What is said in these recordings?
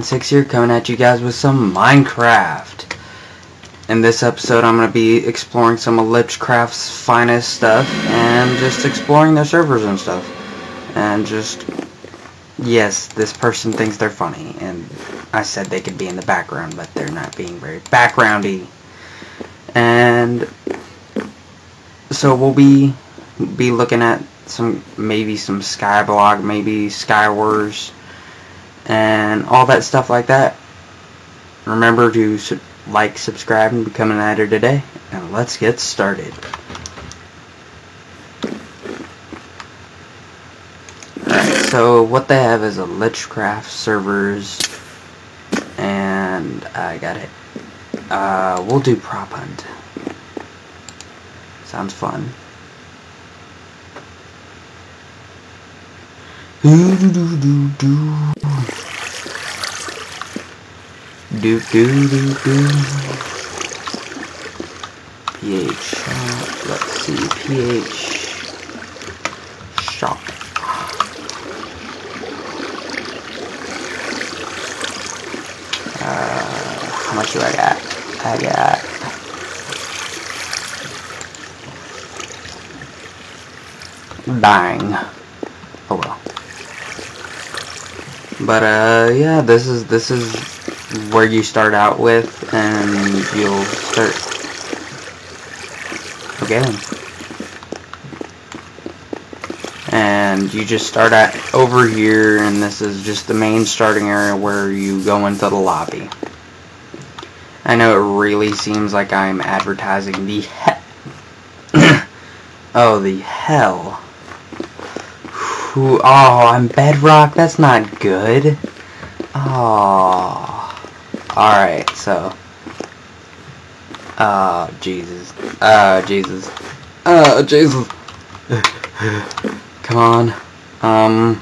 Six here coming at you guys with some Minecraft. In this episode I'm going to be exploring some of Lichcraft's finest stuff and just exploring their servers and stuff. And just, yes, this person thinks they're funny and I said they could be in the background but they're not being very backgroundy. And so we'll be be looking at some maybe some Skyblock, maybe Skywars and all that stuff like that. Remember to su like, subscribe, and become an editor today. And let's get started. Alright, so what they have is a Lichcraft servers, and I got it. Uh, we'll do prop hunt. Sounds fun. Do do do do do. Do do do pH shop. Let's see. pH shop. Uh, how much do I got? I got. Bang. Oh well. But uh, yeah, this is this is where you start out with, and you'll start again. And you just start at over here, and this is just the main starting area where you go into the lobby. I know it really seems like I'm advertising the he- oh the hell. Oh, I'm bedrock. That's not good. Oh. Alright, so. Oh, Jesus. Oh, Jesus. Oh, Jesus. Come on. Um.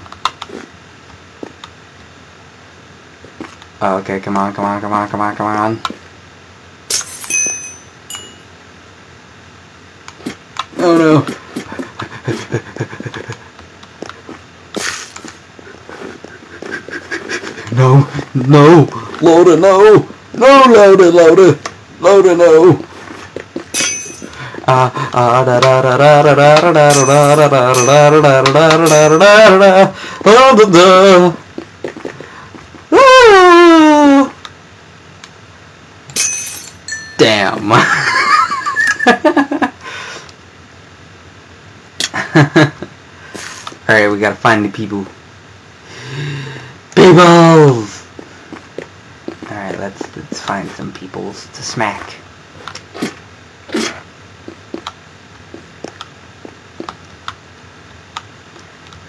Oh, okay, come on, come on, come on, come on, come on. Oh no. no, no, loader, no, no, loader, loader, loader, no. Damn. Alright, we gotta find the people. Alright, let's let's find some peoples to smack.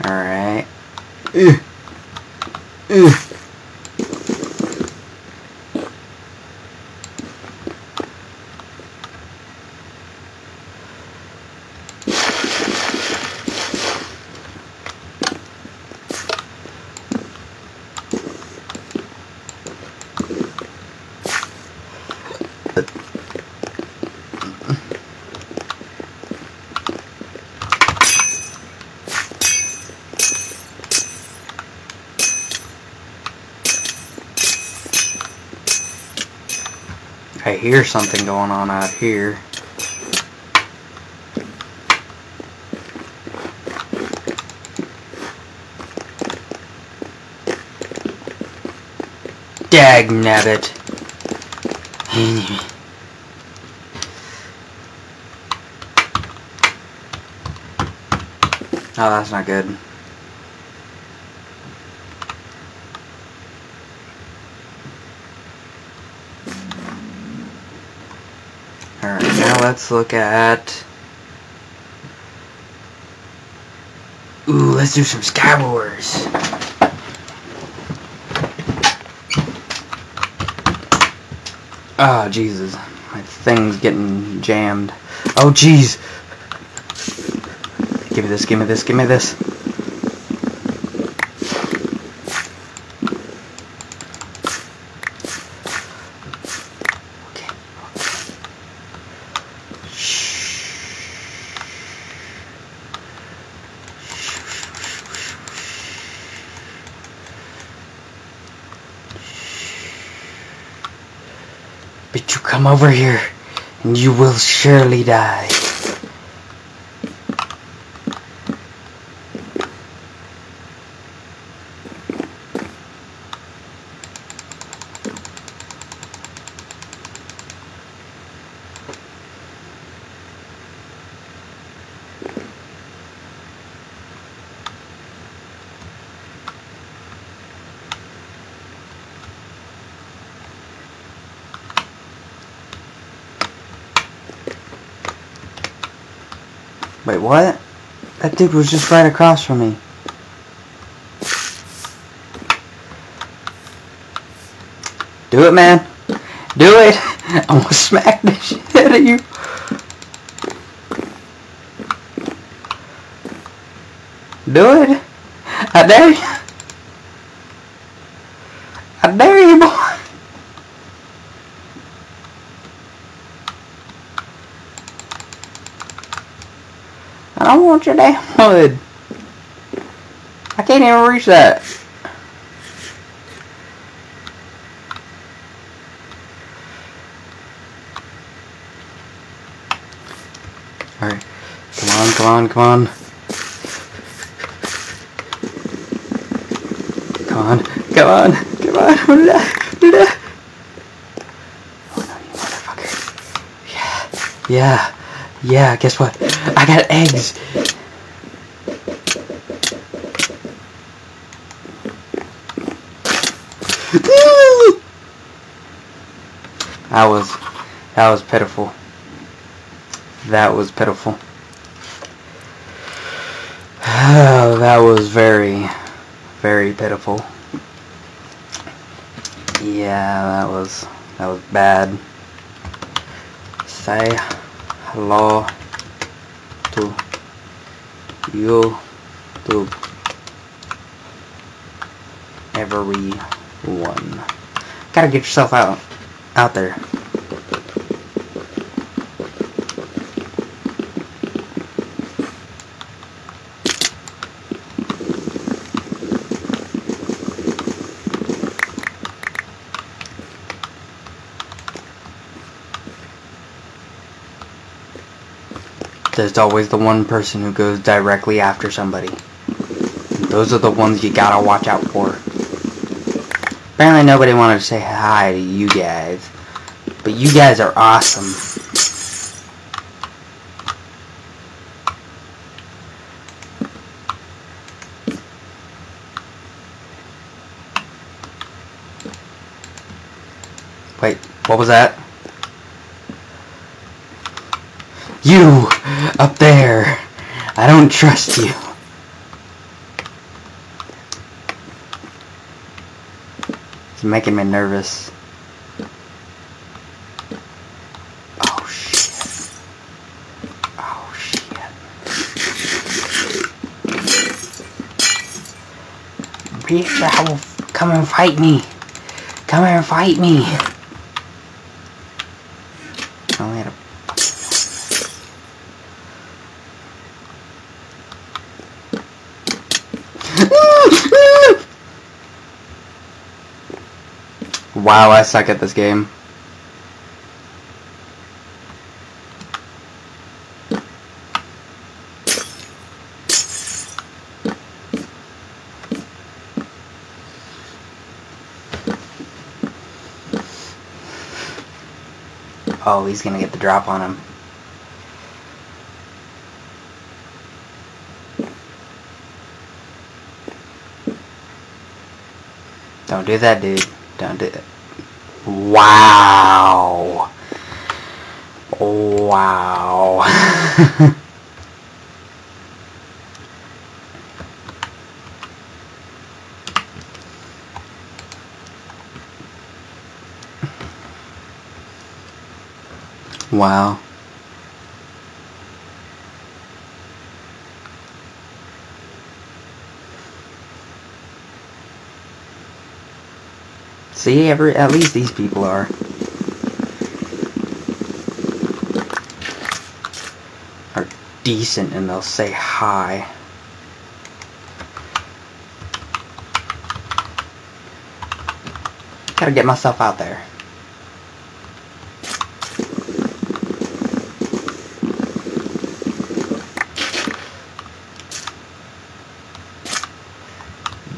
Alright. Eh. I hear something going on out here. Dag nabbit. Oh, that's not good. Alright, now let's look at... Ooh, let's do some Skywars. Oh, ah, Jesus. My thing's getting jammed. Oh, jeez. Give me this, give me this, give me this. Come over here and you will surely die. Wait, what? That dude was just right across from me. Do it, man. Do it. I'm gonna smack the shit out of you. Do it. I dare you. I dare you, boy. I want your damn hood. I can't even reach that. Alright. Come on, come on, come on. Come on, come on, come on. Oh no, you motherfucker. Yeah, yeah, yeah, guess what? I got eggs. that was, that was pitiful. That was pitiful. That was very, very pitiful. Yeah, that was, that was bad. Say hello to YouTube everyone. Gotta get yourself out out there. There's always the one person who goes directly after somebody. Those are the ones you gotta watch out for. Apparently nobody wanted to say hi to you guys. But you guys are awesome. Wait, what was that? You! Up there! I don't trust you. It's making me nervous. Oh shit. Oh shit. Come and fight me. Come and fight me. Wow, I suck at this game. Oh, he's gonna get the drop on him. Don't do that, dude. Don't do it. Wow. Wow. wow. See, every at least these people are. Are decent and they'll say hi. Gotta get myself out there.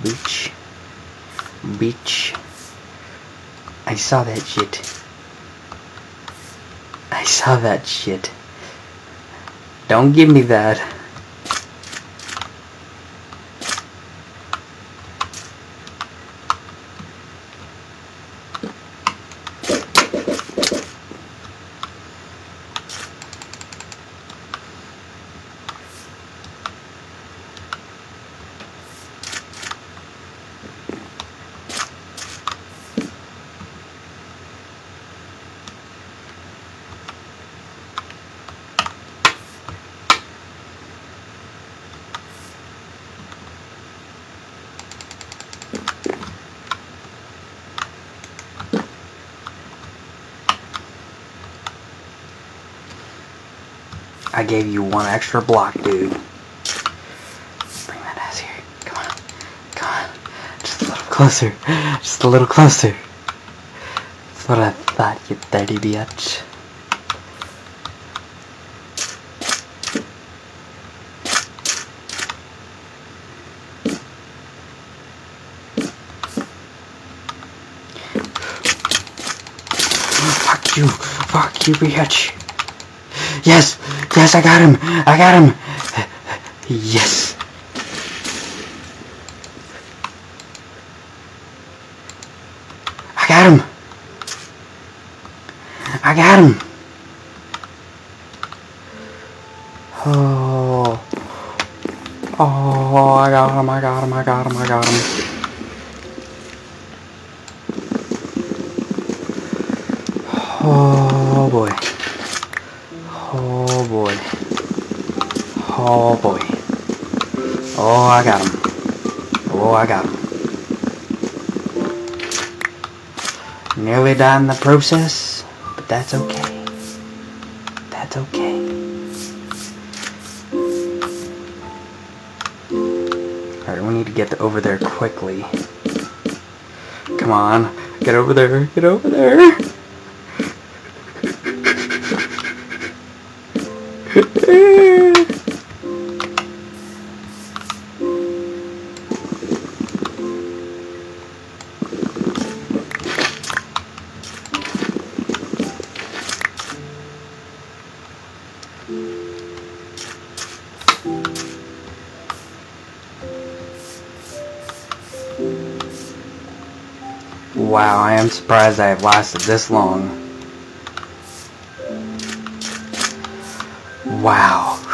Bitch. I saw that shit. I saw that shit. Don't give me that. I gave you one extra block, dude. Bring that ass here. Come on. Come on. Just a little closer. Just a little closer. That's what I thought, you dirty bitch. Fuck you. Fuck you, bitch. Yes! Yes, I got him! I got him! Yes! I got him! I got him! Oh. Oh, I got him, I got him, I got him, I got him. Oh boy. Oh boy. Oh boy. Oh, I got him. Oh, I got him. Nearly died in the process, but that's okay. That's okay. Alright, we need to get over there quickly. Come on. Get over there. Get over there. Wow, I am surprised I have lasted this long. Wow.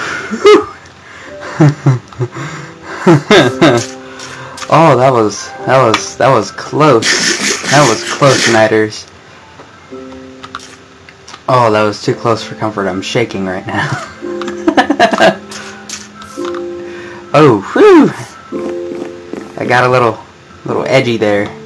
oh, that was that was that was close. That was close, Nighters. Oh, that was too close for comfort. I'm shaking right now. oh, whew. I got a little little edgy there.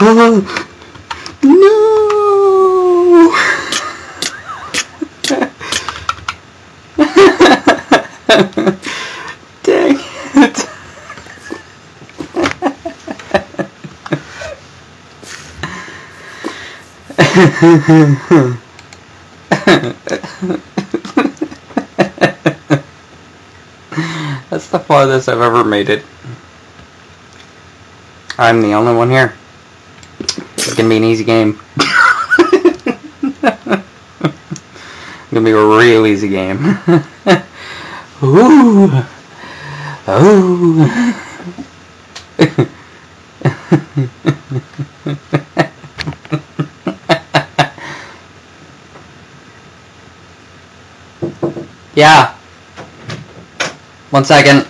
Oh, no! Dang it! That's the farthest I've ever made it. I'm the only one here. It's gonna be an easy game. it's gonna be a real easy game. Ooh. Oh. yeah. One second.